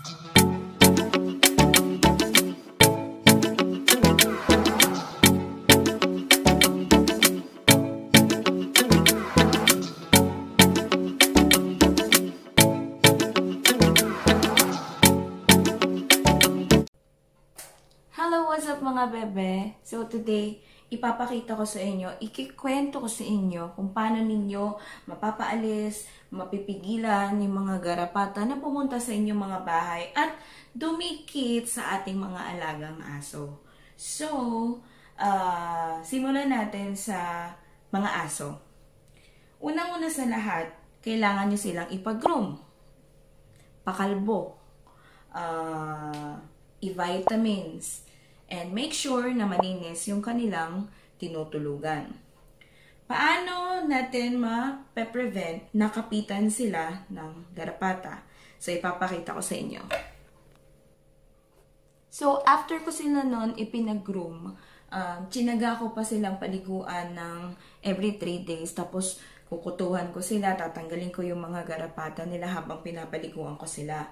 Hello, what's up mga bebe? So today, ipapakita ko sa inyo, ikikwento ko sa inyo kung paano ninyo mapapaalis, mapipigilan yung mga garapata na pumunta sa inyong mga bahay at dumikit sa ating mga alagang aso. So, uh, simulan natin sa mga aso. Unang-una sa lahat, kailangan nyo silang ipag-groom, pakalbo, uh, i-vitamins, and make sure na malinis yung kanilang tinutulugan. Paano natin ma-prevent na kapitan sila ng garapata? So, ipapakita ko sa inyo. So, after ko sila nun ipinag-groom, um, chinaga ko pa silang paliguan ng every 3 days. Tapos, kukutuhan ko sila, tatanggalin ko yung mga garapata nila habang pinapaliguan ko sila.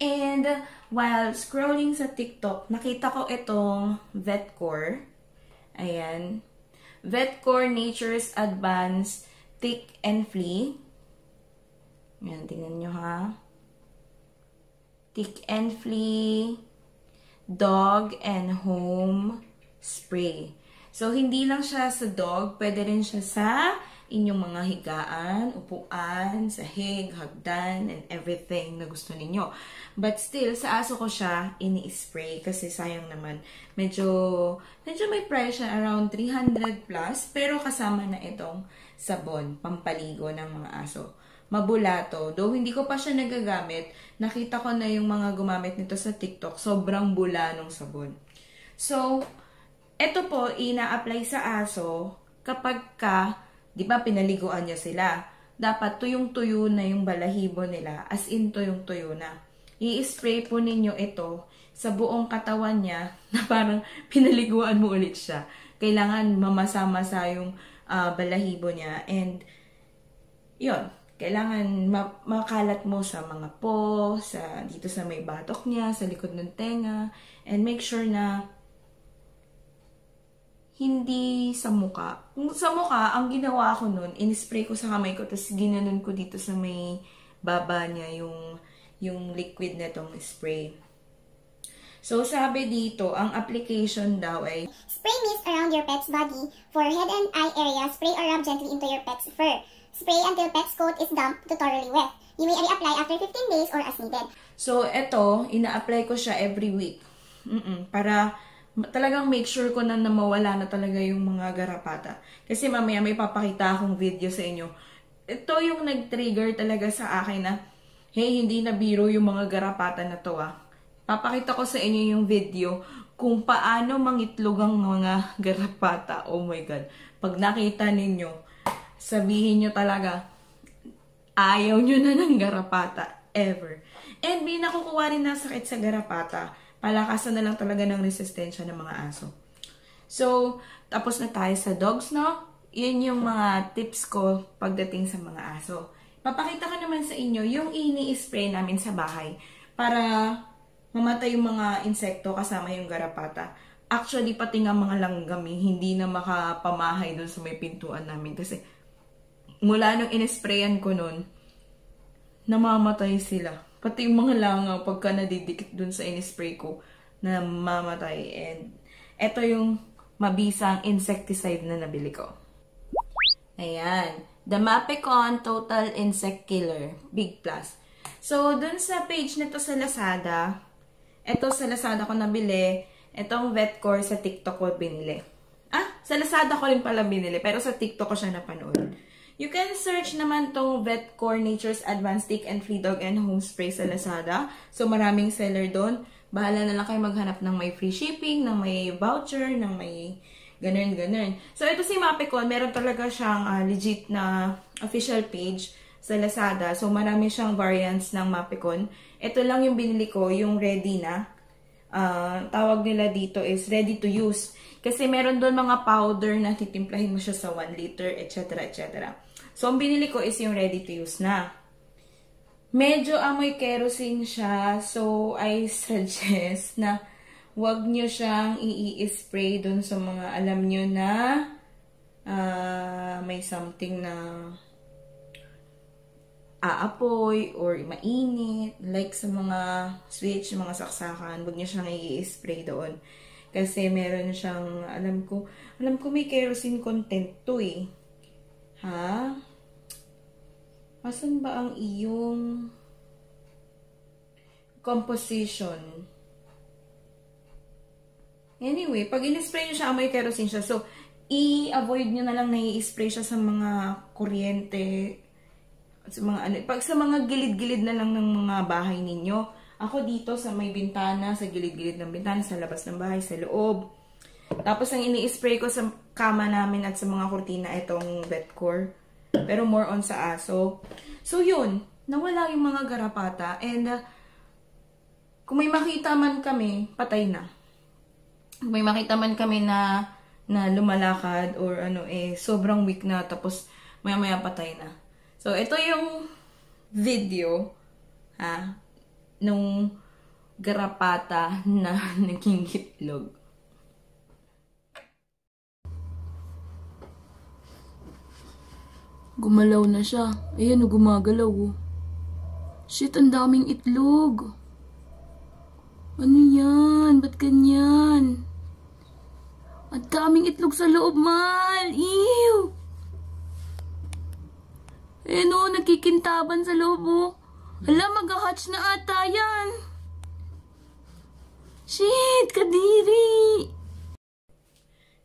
And while scrolling sa TikTok, nakita ko itong Vetcore. Ayan. Vetcore Nature's Advanced Tick and Flea. Ayan, tingnan nyo ha. Tick and Flea Dog and Home Spray. So, hindi lang siya sa dog, pwede rin siya sa inyong mga higaan, upuan, sahig, hagdan, and everything na gusto ninyo. But still, sa aso ko siya, ini-spray kasi sayang naman. Medyo, medyo may price siya, around 300 plus, pero kasama na itong sabon, pampaligo ng mga aso. Mabulato. Though hindi ko pa siya nagagamit, nakita ko na yung mga gumamit nito sa TikTok, sobrang bula ng sabon. So, ito po, ina-apply sa aso kapag ka Di ba pinaliguan niya sila? Dapat tuyong-tuyo na yung balahibo nila, as in tuyong-tuyo na. I-spray po ninyo ito sa buong katawan niya na parang pinaliguan mo ulit siya. Kailangan mamasa-masa yung uh, balahibo niya and yon kailangan ma- makalat mo sa mga po, sa dito sa may batok niya, sa likod ng tenga, and make sure na hindi sa muka. Sa muka, ang ginawa ko nun, in-spray ko sa kamay ko, tapos ginanon ko dito sa may baba niya yung, yung liquid na itong spray. So, sabi dito, ang application daw ay Spray mist around your pet's body. For head and eye area, spray or rub gently into your pet's fur. Spray until pet's coat is damp to thoroughly wet. You may reapply after 15 days or as needed. So, ito, ina-apply ko siya every week. Mm -mm, para talagang make sure ko na na mawala na talaga yung mga garapata. Kasi mamaya may papakita akong video sa inyo. Ito yung nag-trigger talaga sa akin na, hey, hindi na biro yung mga garapata na to ah. Papakita ko sa inyo yung video kung paano mangitlog ang mga garapata. Oh my God. Pag nakita ninyo, sabihin nyo talaga, ayaw nyo na ng garapata. Ever. And may nakukuha rin na sakit sa garapata palakasan na lang talaga ng resistensya ng mga aso. So, tapos na tayo sa dogs, no? Yun yung mga tips ko pagdating sa mga aso. Papakita ko naman sa inyo yung ini-spray namin sa bahay para mamatay yung mga insekto kasama yung garapata. Actually, pati nga mga langgami, hindi na makapamahay doon sa may pintuan namin kasi mula nung inisprayan ko noon, namamatay sila. Pati yung mga langaw, pagka nadidikit dun sa inispray ko, na mamatay. And ito yung mabisang insecticide na nabili ko. Ayan. The Mapicon Total Insect Killer. Big Plus. So, dun sa page nito sa Lazada, ito sa Lazada ko nabili, itong Vetcore sa TikTok ko binili. Ah, sa Lazada ko rin pala binili, pero sa TikTok ko siya napanood. You can search naman tong Vetcore Nature's Advanced Stick and Flea Dog and Home Spray sa Lazada. So, maraming seller doon. Bahala na lang kayo maghanap ng may free shipping, ng may voucher, ng may ganun-ganun. So, ito si Mapicon, meron talaga siyang uh, legit na official page sa Lazada. So, marami siyang variants ng Mapicon. Ito lang yung binili ko, yung ready na. Uh, tawag nila dito is ready to use. Kasi meron doon mga powder na titimplahin mo siya sa 1 liter, etc. etc. So, ang binili ko is yung ready to use na. medyo amoy kerosene siya. So, I suggest na wag nyo siyang i-spray dun sa mga alam nyo na uh, may something na aapoy or mainit. Like sa mga switch, mga saksakan, wag nyo siyang i-spray doon. Kasi meron siyang, alam ko, alam ko may kerosene content to eh. Ha? Asan ba ang iyong composition? Anyway, pag in-spray nyo siya, amoy kerosene siya. So, i-avoid nyo na lang na i-spray siya sa mga kuryente, sa mga ano, pag sa mga gilid-gilid na lang ng mga bahay ninyo. Ako dito sa may bintana, sa gilid-gilid ng bintana, sa labas ng bahay, sa loob. Tapos ang ini-spray ko sa kama namin at sa mga kurtina itong Vetcore. Pero more on sa aso. So, yun. Nawala yung mga garapata. And, uh, kung may makita man kami, patay na. Kung may makita man kami na na lumalakad or ano eh sobrang weak na tapos maya maya patay na. So ito yung video ha nung garapata na naging itlog. Gumalaw na siya. Ayan, gumagalaw. Oh. Shit, ang daming itlog. Ano yan? Ba't ganyan? Ang daming itlog sa loob, man. Ew! Eh no, nagkikintaban sa loob, oh. Hala, mag-hatch na ata yan. Shit, kadiri!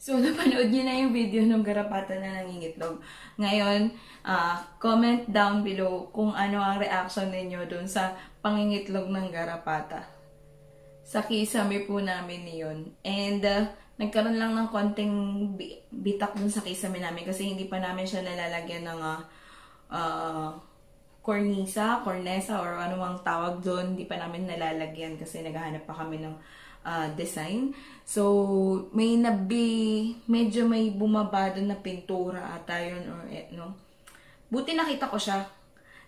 So, napanood niyo na yung video ng garapata na nangingitlog. Ngayon, uh, comment down below kung ano ang reaction ninyo dun sa pangingitlog ng garapata. Sa kisame po namin niyon. And, uh, nagkaroon lang ng konting bitak dun sa kisame namin kasi hindi pa namin siya nalalagyan ng uh, uh, cornisa, cornesa, or anumang tawag doon. Hindi pa namin nalalagyan kasi naghahanap pa kami ng uh, design. So, may nabi, medyo may bumaba doon na pintura ata yun or eh, no. Buti nakita ko siya.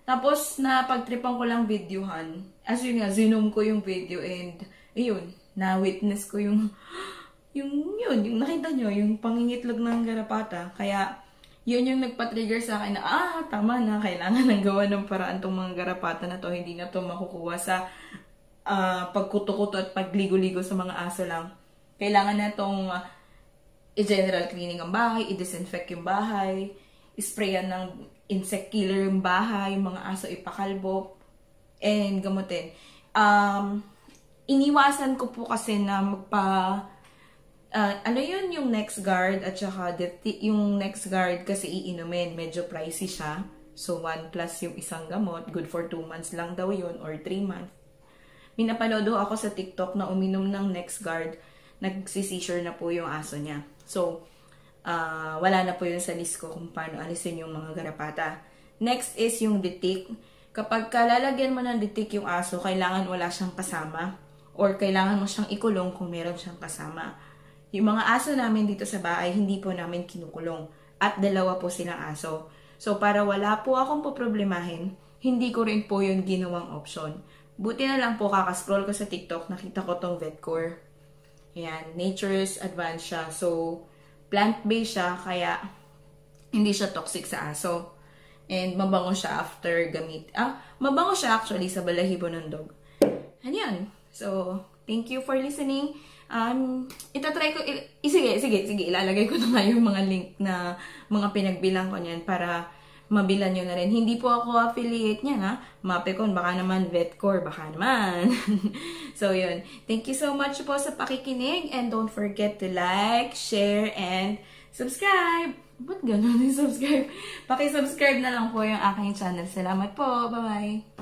Tapos, napagtripan ko lang videohan. As yun nga, zoom ko yung video and, ayun, na-witness ko yung, yung, yun, yung nakita nyo, yung pangingitlog ng garapata. Kaya, yun yung nagpa-trigger sa akin na, ah, tama na, kailangan nang gawa ng paraan tong mga garapata na to, hindi na to makukuha sa uh, pagkuto-kuto at pagligo-ligo sa mga aso lang. Kailangan na itong uh, i-general cleaning ang bahay, i-disinfect yung bahay, isprayan ng insect killer yung bahay, yung mga aso ipakalbo, and gamutin. Um, iniwasan ko po kasi na magpa uh, ano yun yung next guard at saka yung next guard kasi iinumin medyo pricey siya so 1 plus yung isang gamot good for 2 months lang daw yun or 3 months Minapanood ako sa TikTok na uminom ng next guard, nagsisisure na po yung aso niya. So, uh, wala na po yun sa list ko kung paano alisin yung mga garapata. Next is yung detik. Kapag kalalagyan mo ng detik yung aso, kailangan wala siyang kasama or kailangan mo siyang ikulong kung meron siyang kasama. Yung mga aso namin dito sa bahay, hindi po namin kinukulong. At dalawa po silang aso. So, para wala po akong poproblemahin, hindi ko rin po yung ginawang option. Buti na lang po kakascroll ko sa TikTok, nakita ko tong Vetcore. Ayan, Nature's Advanced siya. So, plant-based siya, kaya hindi siya toxic sa aso. And mabango siya after gamit. Ah, mabango siya actually sa balahibo ng dog. Ayan. So, thank you for listening. Um, itatry ko, il- sige, sige, sige, ilalagay ko na nga yung mga link na mga pinagbilang ko niyan para mabilan nyo na rin. Hindi po ako affiliate niya ha. Mapecon, baka naman Vetcore, baka naman. so yun. Thank you so much po sa pakikinig and don't forget to like, share, and subscribe. Ba't ganun yung subscribe? Paki-subscribe na lang po yung aking channel. Salamat po. Bye-bye.